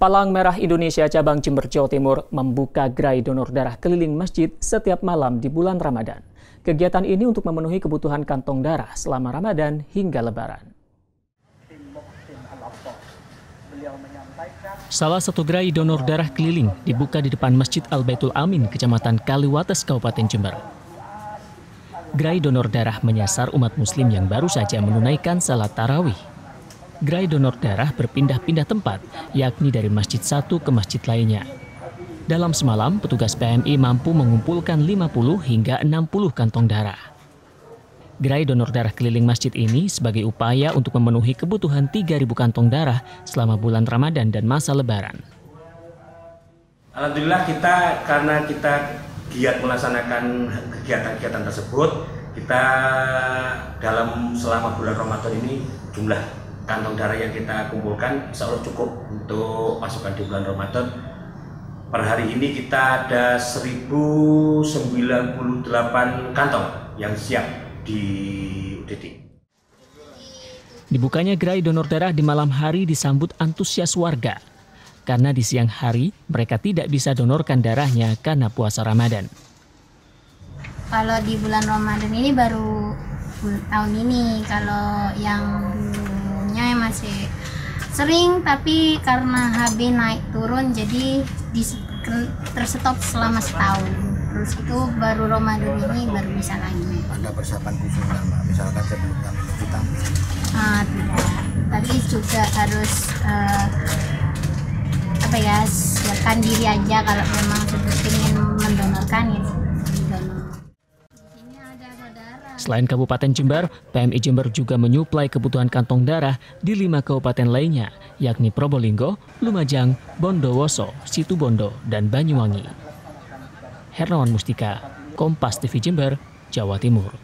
Palang Merah Indonesia Cabang Jember Jawa Timur membuka gerai donor darah keliling masjid setiap malam di bulan Ramadan. Kegiatan ini untuk memenuhi kebutuhan kantong darah selama Ramadan hingga Lebaran. Salah satu gerai donor darah keliling dibuka di depan Masjid Al Baitul Amin, Kecamatan Kaliwates, Kabupaten Jember. Gerai donor darah menyasar umat muslim yang baru saja menunaikan salat tarawih gerai donor darah berpindah-pindah tempat, yakni dari masjid satu ke masjid lainnya. Dalam semalam, petugas PMI mampu mengumpulkan 50 hingga 60 kantong darah. Gerai donor darah keliling masjid ini sebagai upaya untuk memenuhi kebutuhan 3.000 kantong darah selama bulan Ramadan dan masa Lebaran. Alhamdulillah kita karena kita giat melaksanakan kegiatan-kegiatan tersebut, kita dalam selama bulan Ramadan ini jumlah kantong darah yang kita kumpulkan insya Allah cukup untuk masukan di bulan Ramadan per hari ini kita ada 1098 kantong yang siap di UDD. Dibukanya gerai donor darah di malam hari disambut antusias warga karena di siang hari mereka tidak bisa donorkan darahnya karena puasa Ramadan. Kalau di bulan Ramadan ini baru tahun ini, kalau yang masih sering tapi karena HB naik turun jadi di terstop selama setahun. Terus itu baru Ramadan ini baru bisa lagi. Ada persiapan khusus nggak misalkan minum vitamin ah tidak. Tapi juga harus uh, apa ya siapkan diri aja kalau memang ingin mendonorkan ya Selain Kabupaten Jember, PMI Jember juga menyuplai kebutuhan kantong darah di lima kabupaten lainnya, yakni Probolinggo, Lumajang, Bondowoso, Situbondo, dan Banyuwangi. Hernawan Mustika, Kompas TV Jember, Jawa Timur.